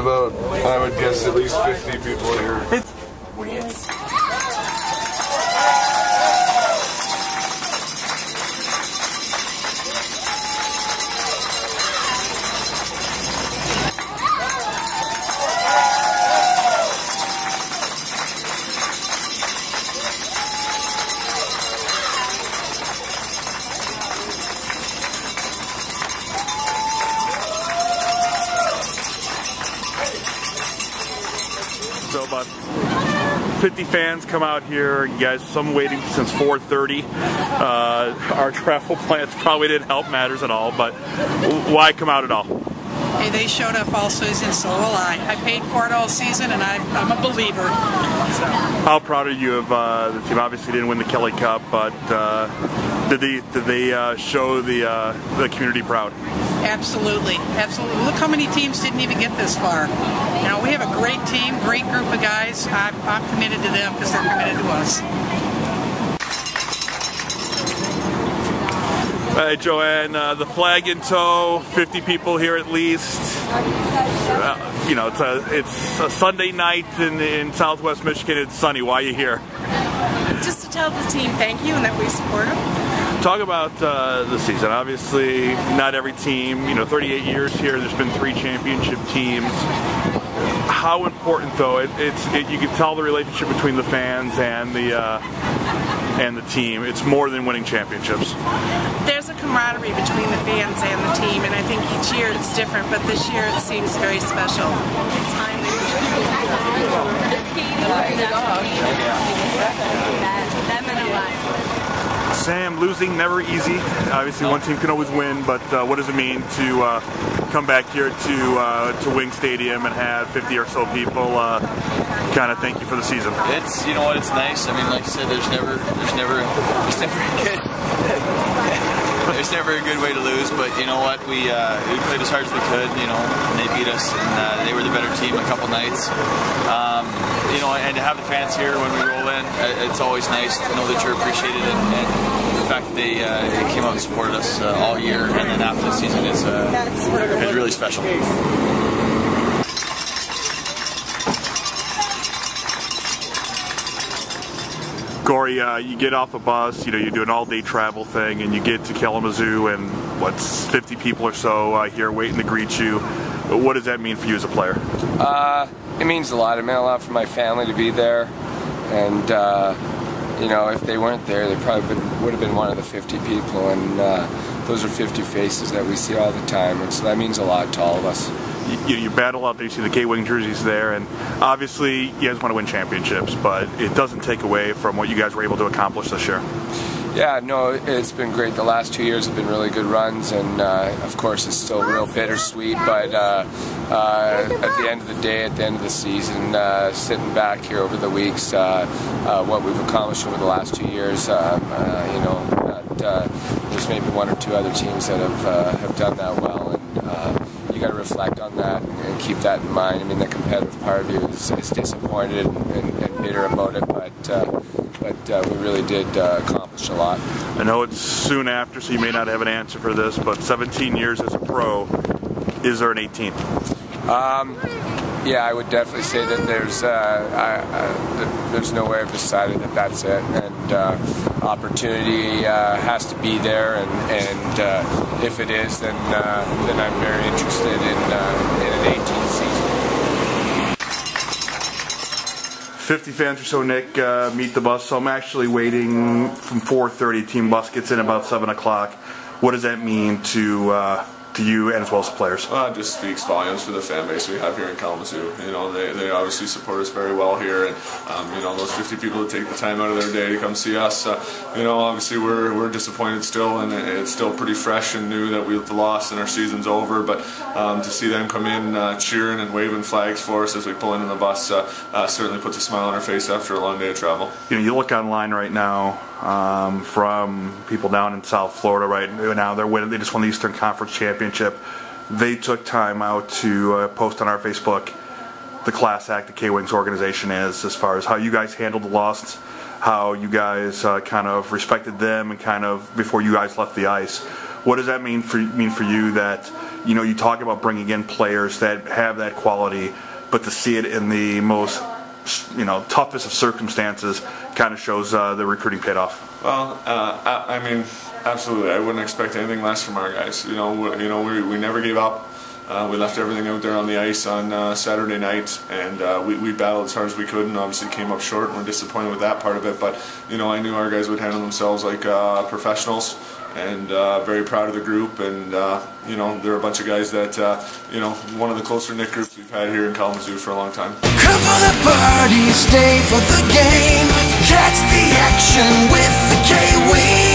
about, I would guess, at least 50 people here. So about 50 fans come out here. You guys, some waiting since 4:30. Uh, our travel plans probably didn't help matters at all. But why come out at all? Hey, they showed up all season, so will I. I paid for it all season, and I'm, I'm a believer. So. How proud are you of uh, the team? Obviously, didn't win the Kelly Cup, but uh, did they did they uh, show the uh, the community proud? Absolutely, absolutely. Look how many teams didn't even get this far. You know, we have a great team, great group of guys. I'm, I'm committed to them because they're committed to us. All right, Joanne, uh, the flag in tow, 50 people here at least. Uh, you know, it's a, it's a Sunday night in, in southwest Michigan. It's sunny. Why are you here? Just to tell the team thank you and that we support them. Talk about uh, the season. Obviously, not every team, you know, 38 years here, there's been three championship teams. How important, though, it, it's it, you can tell the relationship between the fans and the uh, and the team. It's more than winning championships. There's a camaraderie between the fans and the team, and I think each year it's different, but this year it seems very special. It's time that meant a lot. Sam, losing never easy. Obviously, one team can always win, but uh, what does it mean to uh, come back here to uh, to Wing Stadium and have 50 or so people uh, kind of thank you for the season? It's you know what, it's nice. I mean, like I said, there's never there's never there's never a good there's never a good way to lose. But you know what, we uh, we played as hard as we could. You know, and they beat us, and uh, they were the better team a couple nights. Um, you know, and to have the fans here when we roll in, it's always nice to know that you're appreciated and, and the fact that they, uh, they came out and supported us uh, all year and then after the season is, uh, is really special. Gory, uh, you get off a bus, you know, you do an all-day travel thing, and you get to Kalamazoo, and what's 50 people or so uh, here waiting to greet you. What does that mean for you as a player? Uh, it means a lot. It meant a lot for my family to be there, and uh, you know, if they weren't there, they probably would have been one of the 50 people, and uh, those are 50 faces that we see all the time, and so that means a lot to all of us. You, you battle out there, you see the K-Wing jerseys there, and obviously you guys want to win championships, but it doesn't take away from what you guys were able to accomplish this year. Yeah, no, it's been great. The last two years have been really good runs, and uh, of course it's still real bittersweet. But uh, uh, at the end of the day, at the end of the season, uh, sitting back here over the weeks, uh, uh, what we've accomplished over the last two years, um, you know, that, there's maybe one or two other teams that have have done that well, and you got to reflect on that and, keep that in mind. I mean, the competitive part of you is, is disappointed and, and, and, bitter about it, but but uh, we really did uh, accomplish a lot. I know it's soon after, so you may not have an answer for this, but 17 years as a pro, is there an 18th? Um, yeah, I would definitely say that there's uh, I, there's no way I've decided that that's it, and uh, opportunity uh, has to be there, and and uh, if it is, then uh, then I'm very interested in uh, in an 18th season. 50 fans or so, Nick, uh, meet the bus. So I'm actually waiting from 4:30. Team bus gets in about seven o'clock. What does that mean to uh, to you and as well as the players? Uh, it just speaks volumes for the fan base we have here in Kalamazoo. You know, they, they obviously support us very well here, and um, you know those 50 people that take the time out of their day to come see us. Uh, you know, obviously we're we're disappointed still, and it's still pretty fresh and new that we've lost and our season's over. But um, to see them come in uh, cheering and waving flags for us as we pull into the bus uh, uh, certainly puts a smile on our face after a long day of travel. You know, you look online right now um, from people down in South Florida right now. They're winning. They just won the Eastern Conference Championship. They took time out to uh, post on our Facebook the class act the K-Wings organization is as far as how you guys handled the loss, how you guys uh, kind of respected them and kind of before you guys left the ice. What does that mean for mean for you that you know, you talk about bringing in players that have that quality, but to see it in the most, you know, toughest of circumstances kind of shows uh, the recruiting paid off. Well, uh, I, I mean, absolutely. I wouldn't expect anything less from our guys. You know, you know, we, we never gave up. Uh, we left everything out there on the ice on uh, Saturday night, and uh, we, we battled as hard as we could, and obviously came up short. and We're disappointed with that part of it, but you know, I knew our guys would handle themselves like uh, professionals, and uh, very proud of the group. And uh, you know, they're a bunch of guys that you know, one of the closer knit groups we've had here in Kalamazoo for a long time. Come for the party, stay for the game. Catch the action with the K-Wing.